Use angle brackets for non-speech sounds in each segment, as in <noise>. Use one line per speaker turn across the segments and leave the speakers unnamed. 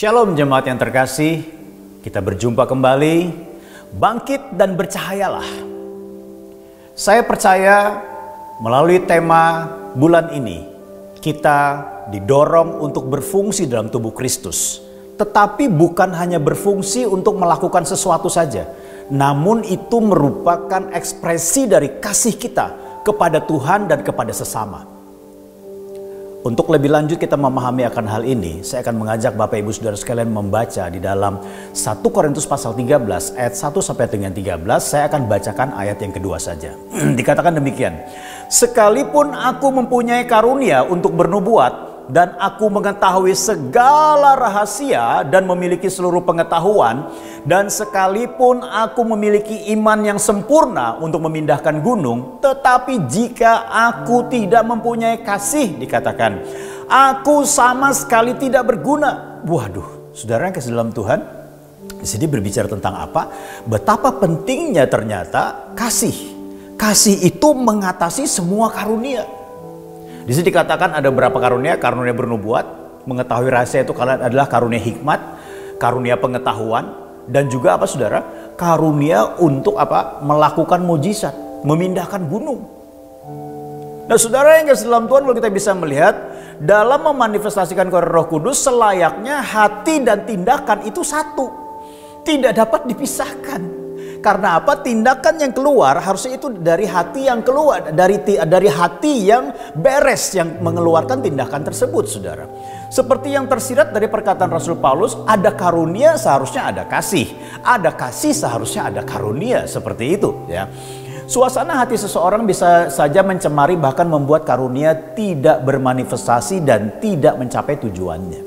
Shalom jemaat yang terkasih, kita berjumpa kembali, bangkit dan bercahayalah. Saya percaya melalui tema bulan ini, kita didorong untuk berfungsi dalam tubuh Kristus. Tetapi bukan hanya berfungsi untuk melakukan sesuatu saja, namun itu merupakan ekspresi dari kasih kita kepada Tuhan dan kepada sesama. Untuk lebih lanjut kita memahami akan hal ini, saya akan mengajak Bapak Ibu Saudara sekalian membaca di dalam 1 Korintus pasal 13 ayat 1 sampai dengan 13. Saya akan bacakan ayat yang kedua saja. <clears throat> Dikatakan demikian. Sekalipun aku mempunyai karunia untuk bernubuat, dan aku mengetahui segala rahasia dan memiliki seluruh pengetahuan. Dan sekalipun aku memiliki iman yang sempurna untuk memindahkan gunung tetapi jika aku tidak mempunyai kasih dikatakan aku sama sekali tidak berguna. Waduh saudara yang kasih dalam Tuhan di berbicara tentang apa? Betapa pentingnya ternyata kasih. Kasih itu mengatasi semua karunia di sini dikatakan ada berapa karunia? Karunia bernubuat, mengetahui rahasia itu adalah karunia hikmat, karunia pengetahuan, dan juga apa saudara? Karunia untuk apa? Melakukan mujizat, memindahkan gunung. Nah saudara yang kasih dalam Tuhan kalau kita bisa melihat dalam memanifestasikan roh kudus selayaknya hati dan tindakan itu satu. Tidak dapat dipisahkan. Karena apa? Tindakan yang keluar harusnya itu dari hati yang keluar, dari dari hati yang beres yang mengeluarkan tindakan tersebut, Saudara. Seperti yang tersirat dari perkataan Rasul Paulus, ada karunia seharusnya ada kasih, ada kasih seharusnya ada karunia, seperti itu, ya. Suasana hati seseorang bisa saja mencemari bahkan membuat karunia tidak bermanifestasi dan tidak mencapai tujuannya.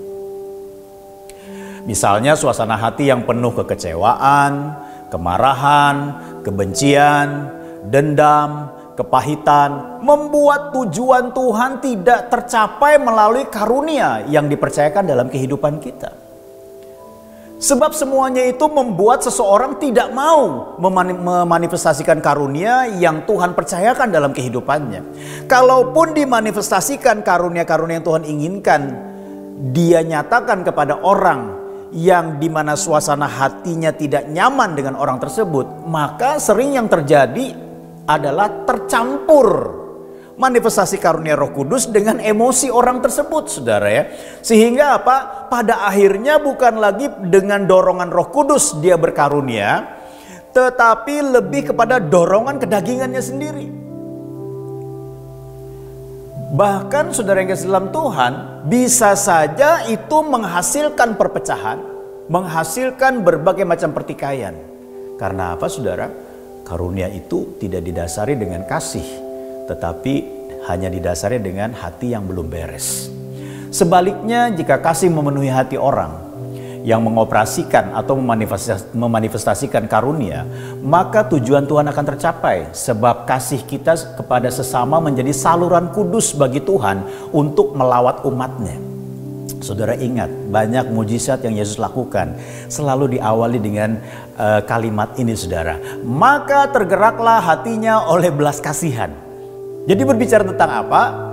Misalnya suasana hati yang penuh kekecewaan, kemarahan, kebencian, dendam, kepahitan, membuat tujuan Tuhan tidak tercapai melalui karunia yang dipercayakan dalam kehidupan kita. Sebab semuanya itu membuat seseorang tidak mau memanifestasikan karunia yang Tuhan percayakan dalam kehidupannya. Kalaupun dimanifestasikan karunia-karunia yang Tuhan inginkan, dia nyatakan kepada orang yang di mana suasana hatinya tidak nyaman dengan orang tersebut, maka sering yang terjadi adalah tercampur manifestasi karunia Roh Kudus dengan emosi orang tersebut, saudara ya. Sehingga apa? Pada akhirnya bukan lagi dengan dorongan Roh Kudus dia berkarunia, tetapi lebih kepada dorongan kedagingannya sendiri. Bahkan saudara yang dalam Tuhan bisa saja itu menghasilkan perpecahan, menghasilkan berbagai macam pertikaian. Karena apa saudara? Karunia itu tidak didasari dengan kasih, tetapi hanya didasari dengan hati yang belum beres. Sebaliknya jika kasih memenuhi hati orang, yang mengoperasikan atau memanifestasikan karunia, maka tujuan Tuhan akan tercapai sebab kasih kita kepada sesama menjadi saluran kudus bagi Tuhan untuk melawat umatnya. Saudara ingat, banyak mujizat yang Yesus lakukan selalu diawali dengan uh, kalimat ini saudara. Maka tergeraklah hatinya oleh belas kasihan. Jadi berbicara tentang apa?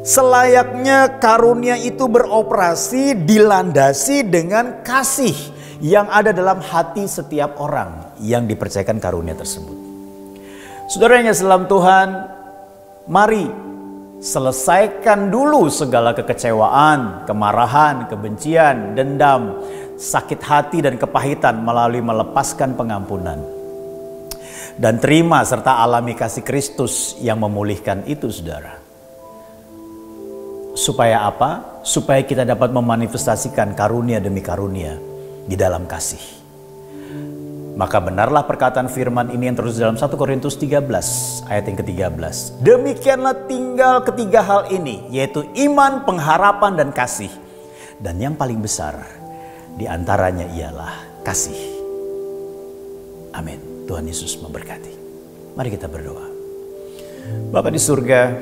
Selayaknya karunia itu beroperasi dilandasi dengan kasih yang ada dalam hati setiap orang yang dipercayakan karunia tersebut. Saudara yang dalam Tuhan, mari selesaikan dulu segala kekecewaan, kemarahan, kebencian, dendam, sakit hati dan kepahitan melalui melepaskan pengampunan. Dan terima serta alami kasih Kristus yang memulihkan itu saudara. Supaya apa? Supaya kita dapat memanifestasikan karunia demi karunia di dalam kasih. Maka benarlah perkataan firman ini yang terus dalam 1 Korintus 13 ayat yang ke-13. Demikianlah tinggal ketiga hal ini yaitu iman, pengharapan dan kasih. Dan yang paling besar di antaranya ialah kasih. Amin. Tuhan Yesus memberkati. Mari kita berdoa. Bapak di surga,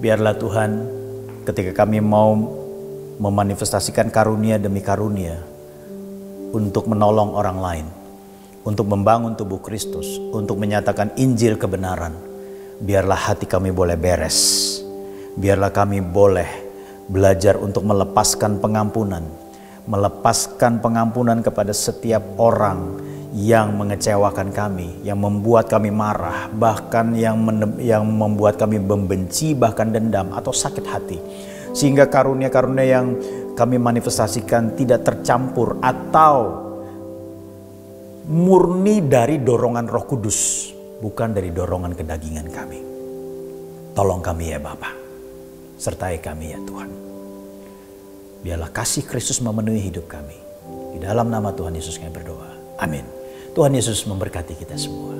biarlah Tuhan ketika kami mau memanifestasikan karunia demi karunia untuk menolong orang lain, untuk membangun tubuh Kristus, untuk menyatakan Injil kebenaran. Biarlah hati kami boleh beres. Biarlah kami boleh belajar untuk melepaskan pengampunan, melepaskan pengampunan kepada setiap orang yang mengecewakan kami, yang membuat kami marah, bahkan yang yang membuat kami membenci, bahkan dendam atau sakit hati. Sehingga karunia-karunia yang kami manifestasikan tidak tercampur atau murni dari dorongan Roh Kudus, bukan dari dorongan kedagingan kami. Tolong kami ya Bapa, sertai kami ya Tuhan. Biarlah kasih Kristus memenuhi hidup kami. Di dalam nama Tuhan Yesus kami berdoa. Amin. Tuhan Yesus memberkati kita semua.